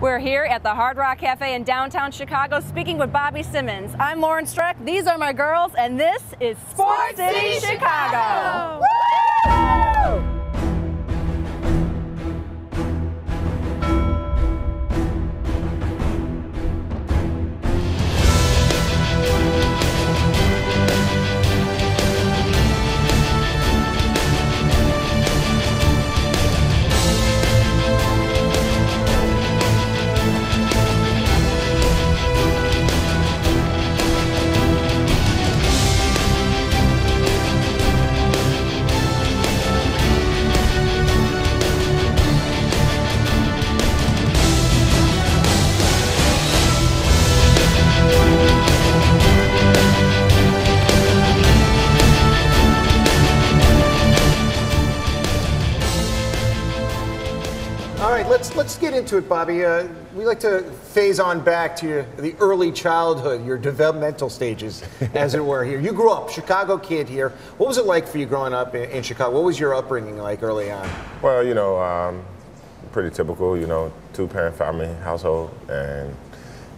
We're here at the Hard Rock Cafe in downtown Chicago speaking with Bobby Simmons. I'm Lauren Strec. These are my girls, and this is Sports, City, City, Chicago. Chicago. Into it, Bobby. Uh, we like to phase on back to your, the early childhood, your developmental stages, as it were. Here, you grew up Chicago kid here. What was it like for you growing up in, in Chicago? What was your upbringing like early on? Well, you know, um, pretty typical. You know, two parent family household, and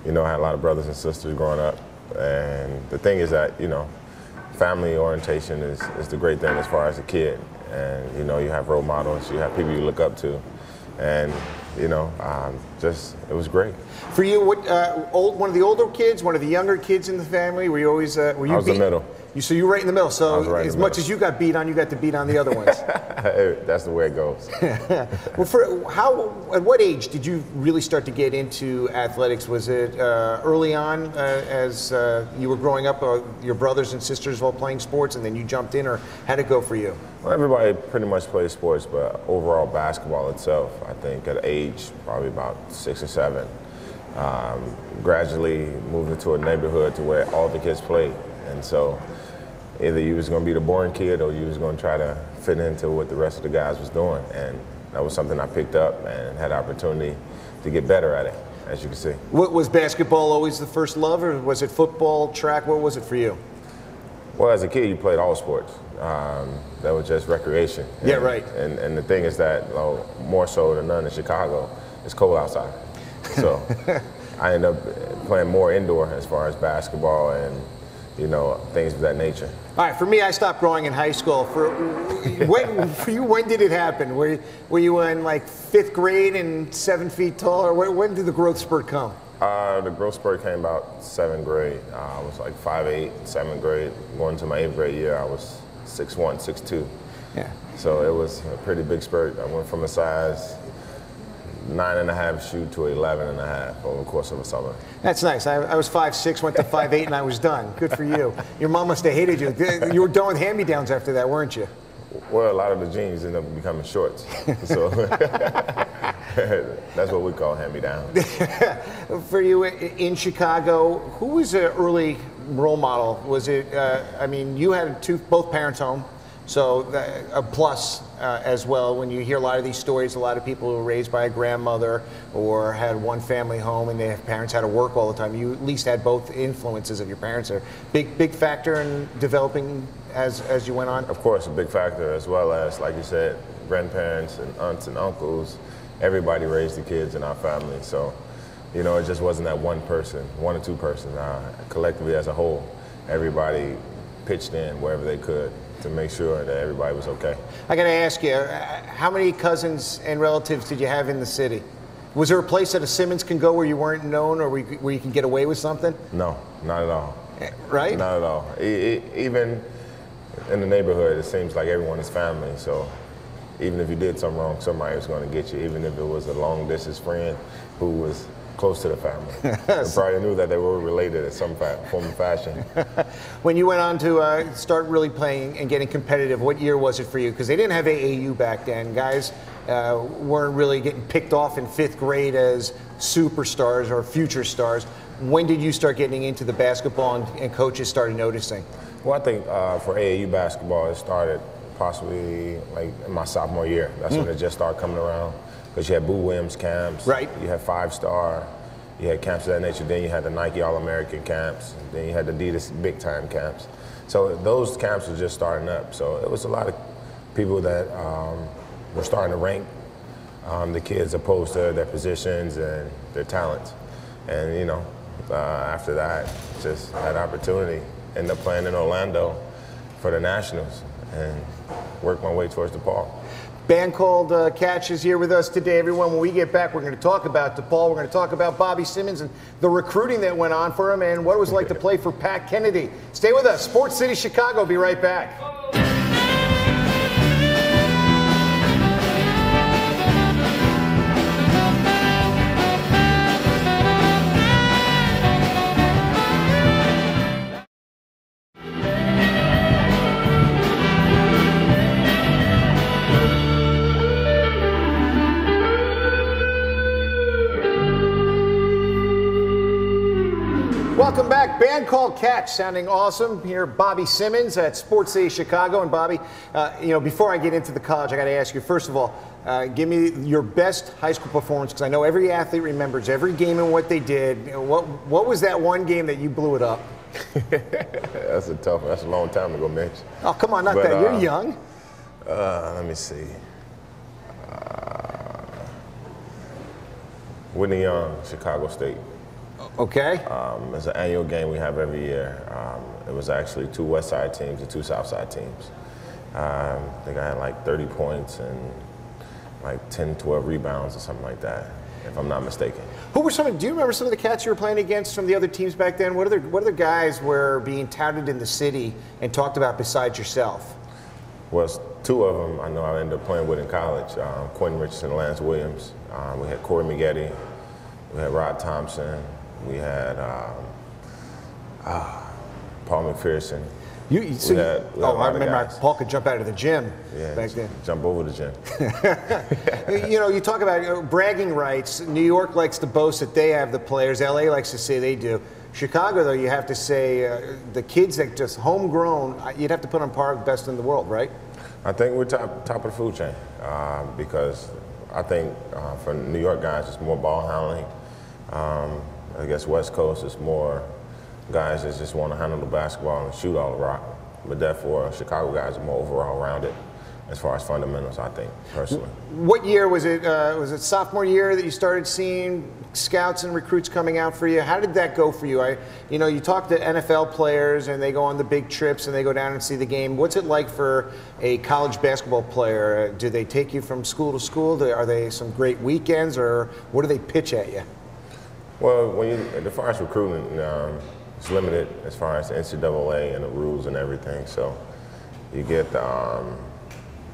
you know, I had a lot of brothers and sisters growing up. And the thing is that you know, family orientation is, is the great thing as far as a kid. And you know, you have role models, you have people you look up to and you know, um, just it was great. For you, what uh, old one of the older kids, one of the younger kids in the family? Were you always uh, were you? I was beat? the middle. You so you were right in the middle. So right as much middle. as you got beat on, you got to beat on the other ones. That's the way it goes. well, for how at what age did you really start to get into athletics? Was it uh, early on uh, as uh, you were growing up, uh, your brothers and sisters all playing sports, and then you jumped in, or how did it go for you? Well, everybody pretty much plays sports, but overall basketball itself, I think at age probably about six or seven, um, gradually moved into a neighborhood to where all the kids played, and so either you was going to be the boring kid or you was going to try to fit into what the rest of the guys was doing. And that was something I picked up and had opportunity to get better at it, as you can see. What, was basketball always the first love, or was it football, track? What was it for you? Well, as a kid, you played all sports. Um, that was just recreation. And, yeah, right. And, and the thing is that, more so than none in Chicago, it's cold outside. So I ended up playing more indoor as far as basketball and you know, things of that nature. All right, for me, I stopped growing in high school. For when, for you, when did it happen? Were, were you in like fifth grade and seven feet tall, or when, when did the growth spurt come? Uh, the growth spurt came about seventh grade. Uh, I was like 5'8", seventh grade. Going to my eighth grade year, I was 6'1", 6'2". Yeah. So it was a pretty big spurt. I went from a size nine and a half shoe to 11 and a half over the course of a summer. That's nice. I, I was five six, went to five eight, and I was done. Good for you. Your mom must have hated you. You were done with hand-me-downs after that, weren't you? Well, a lot of the jeans ended up becoming shorts. So that's what we call hand-me-down. for you in Chicago, who was an early role model? Was it? Uh, I mean, you had two, both parents home. So a plus uh, as well when you hear a lot of these stories, a lot of people who were raised by a grandmother or had one family home and their parents had to work all the time. You at least had both influences of your parents there. Big big factor in developing as as you went on. Of course, a big factor as well as like you said, grandparents and aunts and uncles. Everybody raised the kids in our family, so you know it just wasn't that one person, one or two persons. Uh, collectively as a whole, everybody pitched in wherever they could to make sure that everybody was okay. I got to ask you, uh, how many cousins and relatives did you have in the city? Was there a place that a Simmons can go where you weren't known or where you can get away with something? No, not at all. Eh. Not at all. even in the neighborhood, it seems like everyone is family. So even if you did something wrong, somebody was going to get you. Even if it was a long distance friend who was close to the family. Probably knew that they were related in some form of fashion. when you went on to uh, start really playing and getting competitive, what year was it for you? Because they didn't have AAU back then. Guys uh, weren't really getting picked off in fifth grade as superstars or future stars. When did you start getting into the basketball and, and coaches started noticing? Well, I think uh, for AAU basketball, it started possibly like in my sophomore year. That's mm. when it just started coming around because you had Boo Williams camps. Right. You had Five Star. You had camps of that nature. Then you had the Nike All American camps. Then you had the Adidas Big Time camps. So those camps were just starting up. So it was a lot of people that um, were starting to rank um, the kids opposed to their positions and their talents. And, you know, uh, after that, just had opportunity. Ended up playing in Orlando for the Nationals and worked my way towards DePaul. Band called uh, Catch is here with us today, everyone. When we get back, we're going to talk about DePaul. We're going to talk about Bobby Simmons and the recruiting that went on for him and what it was like to play for Pat Kennedy. Stay with us. Sports City Chicago. Be right back. Catch, sounding awesome. Here, Bobby Simmons at Sports City Chicago. And Bobby, uh, you know, before I get into the college, I got to ask you first of all, uh, give me your best high school performance because I know every athlete remembers every game and what they did. You know, what what was that one game that you blew it up? that's a tough. That's a long time ago, Mitch. Oh, come on, not But, that. uh, You're young. Uh, let me see. Uh, Whitney Young, Chicago State. Okay. Um, it's an annual game we have every year. Um, it was actually two West Side teams and two South Side teams. Um, I think I had like 30 points and like 10, 12 rebounds or something like that, if I'm not mistaken. Who were some? Of, do you remember some of the cats you were playing against from the other teams back then? What other what other guys were being touted in the city and talked about besides yourself? Well, two of them I know I ended up playing with in college, um, Quentin Richardson and Lance Williams. Um, we had Corey Maggette, we had Rod Thompson, we had um, ah, Paul McPherson. You, you- so you- had- a oh, I remember guys. Paul could jump out of the gym Yeah, back then. jump over the gym. you know, you talk about uh, bragging rights. New York likes to boast that they have the players. LA likes to say they do. Chicago, though, you have to say uh, the kids that just homegrown, uh, you'd have to put on par with best in the world, right? I think we're top top of the food chain uh, because I think uh, for New York guys it's more ball handling. Um, I guess West Coast is more guys that just want to handle the basketball and shoot all the rock. But therefore, Chicago guys are more overall rounded as far as fundamentals. I think personally. What year was it? Uh, was it sophomore year that you started seeing scouts and recruits coming out for you? How did that go for you? I, you know, you talk to NFL players and they go on the big trips and they go down and see the game. What's it like for a college basketball player? Uh, Do they take you from school to school? Are they some great weekends, or what do they pitch at you? Well, when you, as far as recruiting, um, it's limited as far as the NCAA and the rules and everything. So you get, um,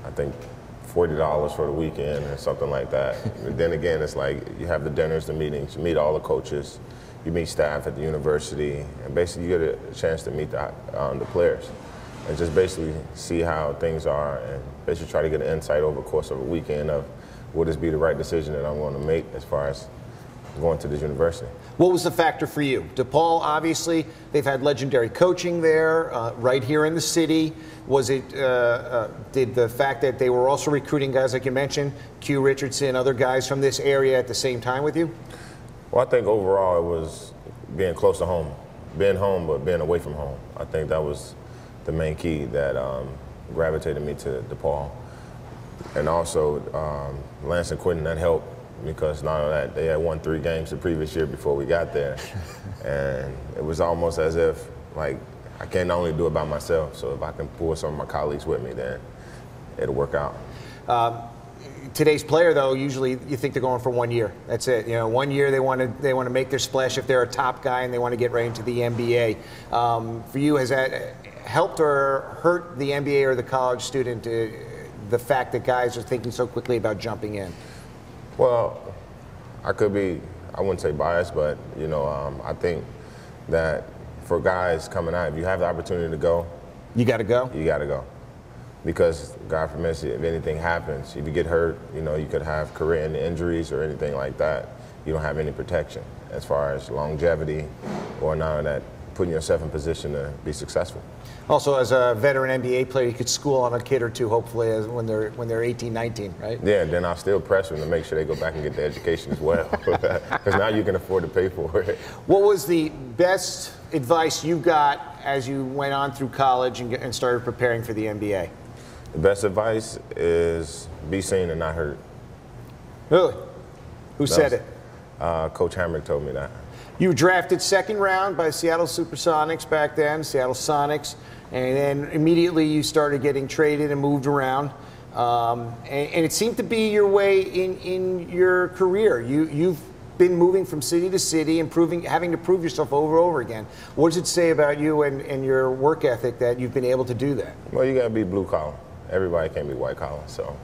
I think, forty dollars for the weekend or something like that. then again, it's like you have the dinners, the meetings, you meet all the coaches, you meet staff at the university, and basically you get a chance to meet the, um, the players and just basically see how things are and basically try to get an insight over the course of a weekend of would this be the right decision that I'm going to make as far as going to this university. What was the factor for you? DePaul, obviously, they've had legendary coaching there, uh, right here in the city. Was it, uh, uh, did the fact that they were also recruiting guys like you mentioned, Q Richardson, other guys from this area at the same time with you? Well, I think overall it was being close to home, being home but being away from home. I think that was the main key that um, gravitated me to DePaul. And also, um, Lance and Quentin, that helped because not only that, they had won three games the previous year before we got there. and it was almost as if, like, I can't only do it by myself. So if I can pull some of my colleagues with me, then it'll work out. Today's player, though, usually you think they're going for one year. That's it. You know, one year they want to they want to make their splash if they're a top guy and they want to get right into the NBA. Um, for you, has that helped or hurt the NBA or the college student? Uh, the fact that guys are thinking so quickly about jumping in. Well, I could be, I wouldn't say biased, but you know, um, I think that for guys coming out, if you have the opportunity to go, You got to go. you got to go. Because God forbid, if anything happens, if you get hurt, you know, you could have career-ending injuries or anything like that. You don't have any protection as far as longevity or none of that, putting yourself in position to be successful. Also, as a veteran NBA player, you could school on a kid or two, hopefully, as when they're when they're 18, 19, right? Yeah, and then I'll still press them to make sure they go back and get the education as well. Because now you can afford to pay for it. What was the best advice you got as you went on through college and, and started preparing for the NBA? The best advice is be seen and not heard. Really? Who said was- it? Uh, Coach Hamrick told me that. You were drafted second round by Seattle Supersonics back then, Seattle Sonics, and then immediately you started getting traded and moved around. Um, and, and it seemed to be your way in, in your career. You, you've been moving from city to city, improving, having to prove yourself over and over again. What does it say about you and, and your work ethic that you've been able to do that? Well, you gotta be blue collar. Everybody can't be white collar. So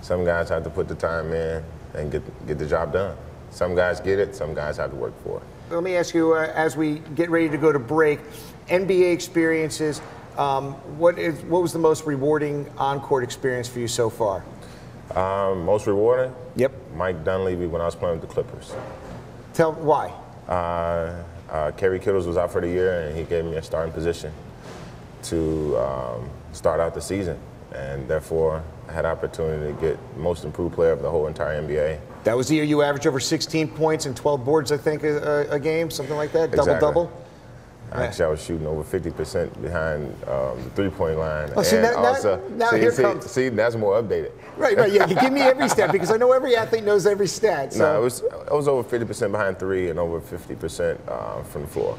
some guys have to put the time in and get get the job done. Some guys get it. Some guys have to work for it. Let me ask you, uh, as we get ready to go to break, NBA experiences. Um, what is what was the most rewarding on-court experience for you so far? Um, most rewarding? Yep. Mike Dunleavy when I was playing with the Clippers. Tell why. Uh, uh, Kerry Kittles was out for the year, and he gave me a starting position to um, start out the season, and therefore I had opportunity to get most improved player of the whole entire NBA. That was the year you averaged over 16 points and 12 boards, I think, a, a game, something like that. Double double. Actually, I was shooting over 50% behind um, the three-point line. Oh, see, and now- now- also, now see, here see, comes- see, that's more updated. Right, right. Yeah, give me every stat because I know every athlete knows every stat. So. No, it was it was over 50% behind three and over 50% uh, from the floor.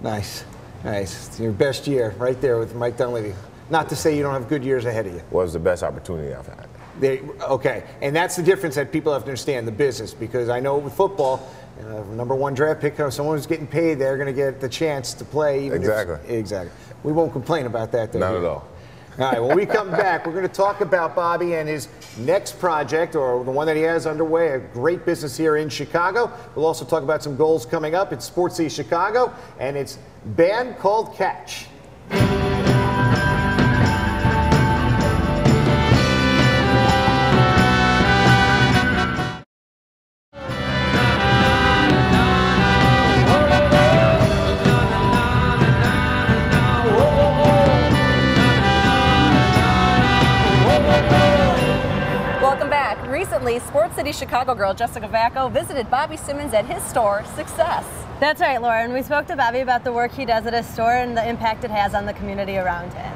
nice, nice. It's your best year right there with Mike Dunleavy. Not to say you don't have good years ahead of you. Was the best opportunity I've had. They, okay, and that's the difference that people have to understand the business because I know with football, uh, number one draft pick, someone who's getting paid, they're going to get the chance to play. Even if- Exactly. exactly. We won't complain about that. Though, Not here. at all. All right, when we come back, we're going to talk about Bobby and his next project, or the one that he has underway, a great business here in Chicago. We'll also talk about some goals coming up. It's Sports City Chicago, and it's band called Catch. Chicago girl Jessica Vacco visited Bobby Simmons at his store, Success. That's right, Lauren. We spoke to Bobby about the work he does at his store and the impact it has on the community around him.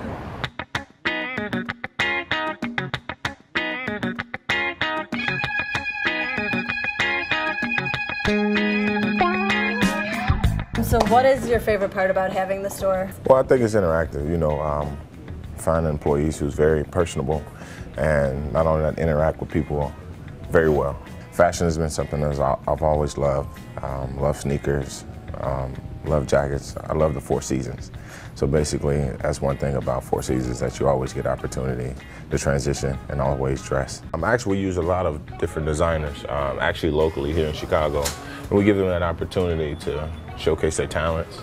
So, what is your favorite part about having the store? Well, I think it's interactive. You know, um, finding employees who's very personable, and not only that, interact with people very well. Fashion has been something that I've always loved. Um, love sneakers, um, love jackets. I love the Four Seasons. So basically, that's one thing about Four Seasons that you always get opportunity to transition and always dress. I'm um, actually, we use a lot of different designers, um, actually locally here in Chicago, and we give them that opportunity to showcase their talents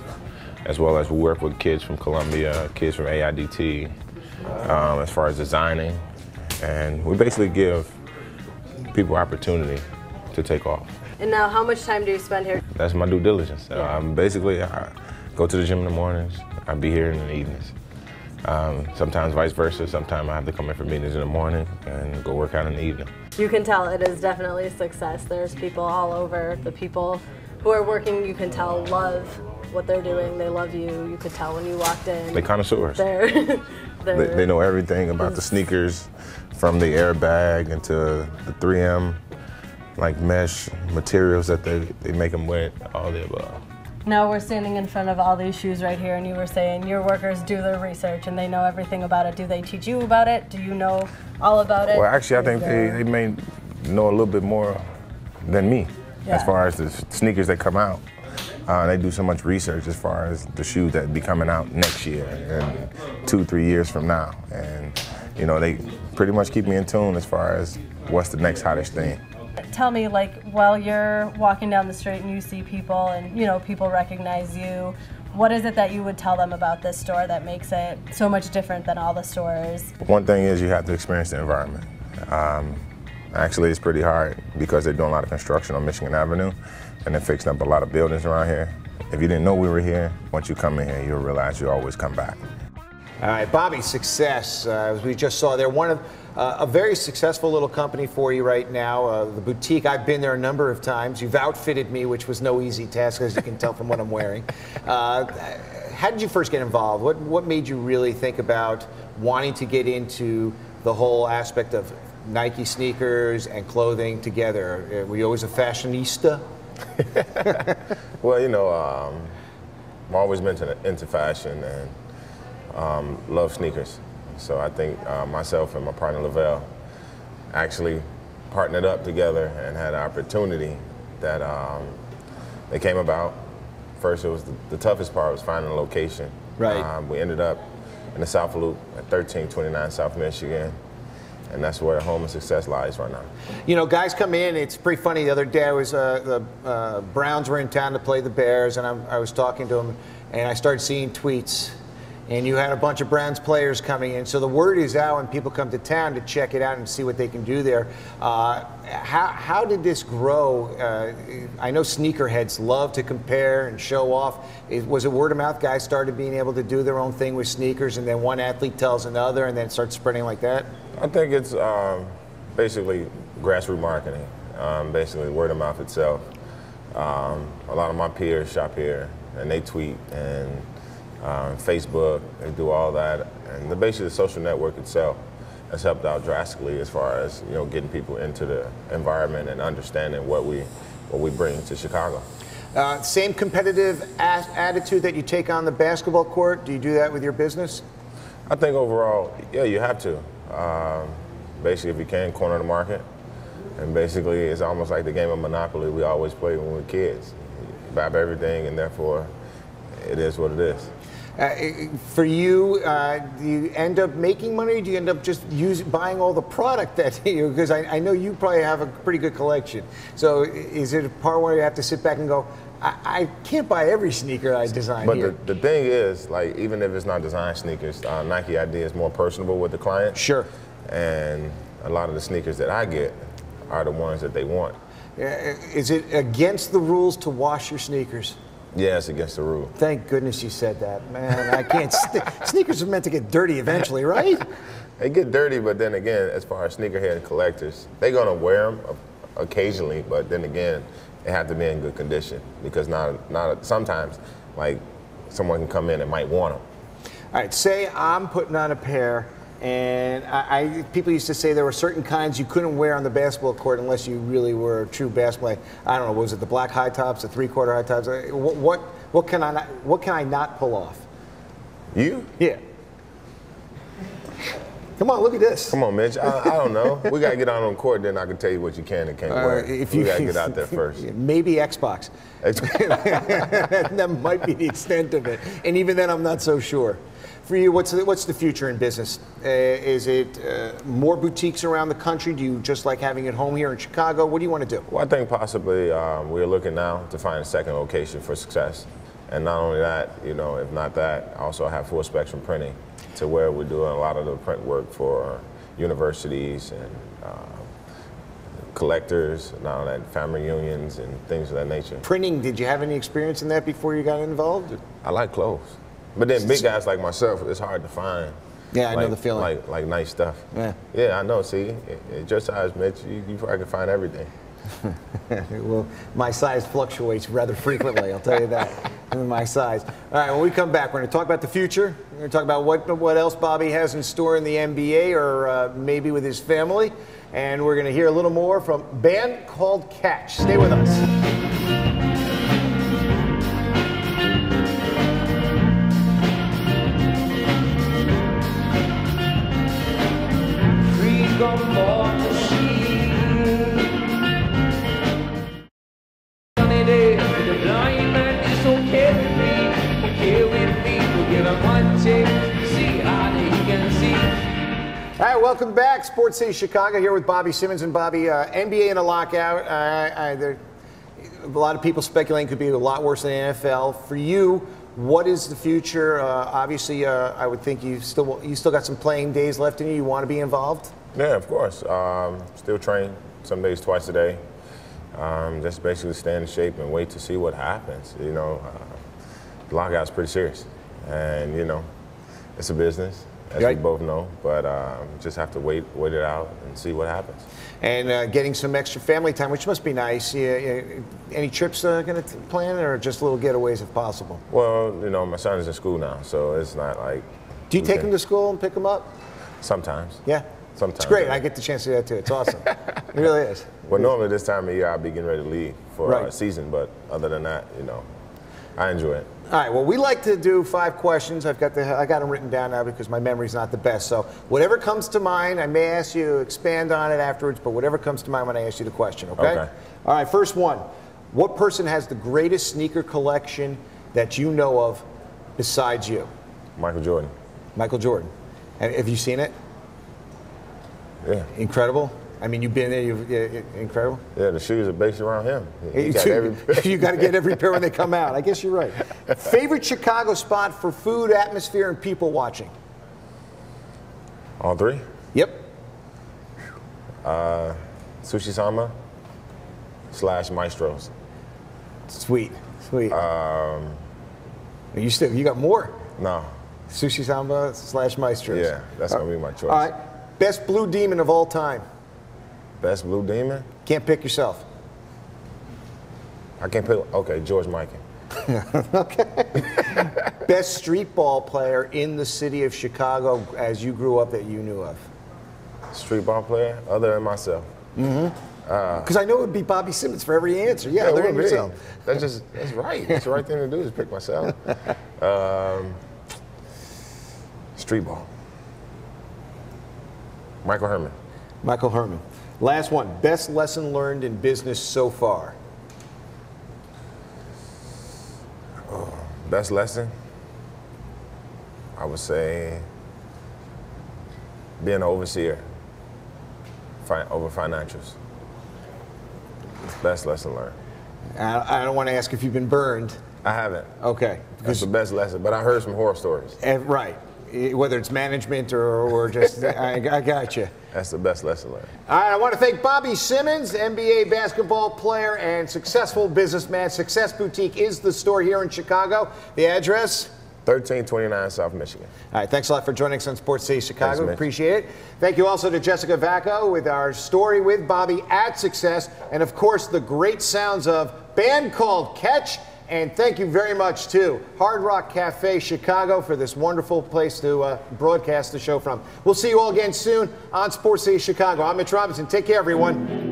as well as we work with kids from Columbia, kids from AIDT, um, as far as designing. And we basically give people opportunity to take off. And now, how much time do you spend here? That's my due diligence. Yeah. Um, basically, I go to the gym in the mornings, I be here in the evenings. Um, sometimes vice versa. Sometimes I have to come in for meetings in the morning and go work out in the evening. You can tell it is definitely a success. There's people all over. The people who are working, you can tell, love what they're doing. They love you. You could tell when you walked in. They connoisseurs. They're, They, they're, they know everything about the sneakers, from the airbag into the 3M, like mesh materials that they, they make them with, all the above. Now we're standing in front of all these shoes right here, and you were saying your workers do their research and they know everything about it. Do they teach you about it? Do you know all about it? Well, actually, I think they, they may know a little bit more than me Yeah. as far as the sneakers that come out. Uh, they do so much research as far as the shoes that be coming out next year and two, three years from now. And, you know, they pretty much keep me in tune as far as what's the next hottest thing. Tell me, like, while you're walking down the street and you see people and, you know, people recognize you, what is it that you would tell them about this store that makes it so much different than all the stores? One thing is you have to experience the environment. Um, actually, it's pretty hard because they're doing a lot of construction on Michigan Avenue and they're fixing up a lot of buildings around here. If you didn't know we were here, once you come in here, you'll realize you always come back. All right, Bobby, success. Uh, as we just saw there, one of uh, a very successful little company for you right now. Uh, the boutique. I've been there a number of times. You've outfitted me, which was no easy task, as you can tell from what I'm wearing. Uh, how did you first get involved? What what made you really think about wanting to get into the whole aspect of Nike sneakers and clothing together? Uh, Were you always a fashionista? Well, you know, um, I'm always been into, into fashion and um, love sneakers. So I think uh, myself and my partner Lavelle actually partnered up together and had an opportunity that um, they came about. First, it was the, the toughest part was finding a location. Right. Um, we ended up in the South Loop at 1329 South Michigan, and that's where home and success lies right now. You know, guys come in. It's pretty funny. The other day, I was uh, the uh, Browns were in town to play the Bears, and I'm, I was talking to them, and I started seeing tweets. And you had a bunch of Browns players coming in, so the word is out when people come to town to check it out and see what they can do there. Uh, how, how did this grow? Uh, I know sneakerheads love to compare and show off. It, was it word of mouth? Guys started being able to do their own thing with sneakers, and then one athlete tells another, and then it starts spreading like that. I think it's um, basically grassroots marketing, um, basically word of mouth itself. Um, a lot of my peers shop here, and they tweet and um, Facebook. They do all that, and the basically the social network itself has helped out drastically as far as you know getting people into the environment and understanding what we what we bring to Chicago. Uh, same competitive attitude that you take on the basketball court. Do you do that with your business? I think overall, yeah, you have to. Um, basically, if you can, corner the market. And basically, it's almost like the game of Monopoly we always play when we were kids. You buy everything, and therefore, it is what it is. Uh, for you, uh, do you end up making money? Or do you end up just use, buying all the product that you? Because I, I know you probably have a pretty good collection. So is it a part where you have to sit back and go, I, I can't buy every sneaker I design But here? the, the thing is, like, even if it's not design sneakers, uh, Nike ID is more personable with the client. Sure. And a lot of the sneakers that I get are the ones that they want. Uh, is it against the rules to wash your sneakers? Yeah, it's against the rule. Thank goodness you said that, man. I can't. sneakers are meant to get dirty eventually, right? They get dirty, but then again, as far as sneakerhead collectors, they're gonna wear them occasionally, but then again, they have to be in good condition because not not sometimes like someone can come in and might want them. All right, say I'm putting on a pair, and I, I people used to say there were certain kinds you couldn't wear on the basketball court unless you really were a true basketball. I don't know, was it the black high tops, the three quarter high tops? Uh, What, what what can I not, what can I not pull off? You? Yeah. Come on, look at this. Come on, Mitch. I, I don't know. We gotta get out on court, then I can tell you what you can and can't Uh, wear. if we you gotta get out there first. Maybe Xbox. that might be the extent of it, and even then, I'm not so sure. For you, what's the, what's the future in business? Uh, is it uh, more boutiques around the country? Do you just like having it home here in Chicago? What do you want to do? Well, I think possibly um, we're looking now to find a second location for success. And not only that, you know, if not that, I also have full spectrum printing to where we're doing a lot of the print work for universities and uh, collectors, and all that, family unions and things of that nature. Printing. Did you have any experience in that before you got involved? I like clothes. But then big guys like myself, it's hard to find. Yeah, I know the feeling. Like, like nice stuff. Yeah. Yeah, I know. See, at your size, Mitch, you, you probably can find everything. well, my size fluctuates rather frequently. I'll tell you that. My size. All right. When we come back, we're going to talk about the future. We're going to talk about what what else Bobby has in store in the NBA, or uh, maybe with his family. And we're going to hear a little more from band called Catch. Stay with us. City Chicago here with Bobby Simmons and Bobby. Uh, NBA in a lockout. Uh, I, there, a lot of people speculating could be a lot worse than the NFL. For you, what is the future? Uh, obviously, uh, I would think you still you still got some playing days left in you. You want to be involved. Yeah, of course. Um, still train some days twice a day. Um, just basically stay in shape and wait to see what happens. You know, uh, lockout's pretty serious, and you know, it's a business, as Right. we both know. But um, just have to wait, wait it out, and see what happens. And uh, getting some extra family time, which must be nice. Yeah, yeah. Any trips uh, going to plan, or just little getaways if possible? Well, you know, my son is in school now, so it's not like. Do you take can- them to school and pick him up? Sometimes. Yeah. Sometimes. It's great. I get the chance to do that too. It's awesome. it really is. Well, normally this time of year I'll be getting ready to leave for Right. a season, but other than that, you know, I enjoy it. All right. Well, we like to do five questions. I've got the I got them written down now because my memory's not the best. So whatever comes to mind, I may ask you to expand on it afterwards. But whatever comes to mind when I ask you the question, okay? Okay. All right. First one. What person has the greatest sneaker collection that you know of besides you? Michael Jordan. Michael Jordan. And have you seen it? Yeah. Incredible. I mean, you've been there. You've yeah, incredible. Yeah, the shoes are based around him. You, got every- you got to get every pair when they come out. I guess you're right. Favorite Chicago spot for food, atmosphere, and people watching? All three? Yep. Sushi Samba slash Maestros. Sweet, sweet. Um, you still you got more? No. Sushi Samba slash Maestros. Yeah, that's gonna be my choice. All right. Best blue demon of all time. Best Blue Demon? Can't pick yourself. I can't pick. Okay, George Mikan. Okay. Best street ball player in the city of Chicago as you grew up that you knew of. Street ball player, other than myself. Mm-hmm. Because I know it would be Bobby Simmons for every answer. Yeah, it other than would be. yourself. That's just that's right. That's the right thing to do is pick myself. Um, street ball. Michael Herman. Michael Herman. Last one. Best lesson learned in business so far. Best lesson? I would say being an overseer fi- over financials. Best lesson learned. I I don't want to ask if you've been burned. I haven't. Okay. That's the best lesson, but I heard some horror stories. Eh, right. Eh, Whether it's management or, or just, I, I got you. That's the best lesson learned. All right, I want to thank Bobby Simmons, NBA basketball player and successful businessman. Success Boutique is the store here in Chicago. The address? 1329 South Michigan. All right, thanks a lot for joining us on Sports City Chicago. Thanks, Appreciate it. Thank you also to Jessica Vacco with our story with Bobby at Success, and of course the great sounds of band called Catch. And thank you very much to Hard Rock Cafe Chicago for this wonderful place to uh, broadcast the show from. We'll see you all again soon on Sports City Chicago. I'm Mitch Robinson. Take care, everyone.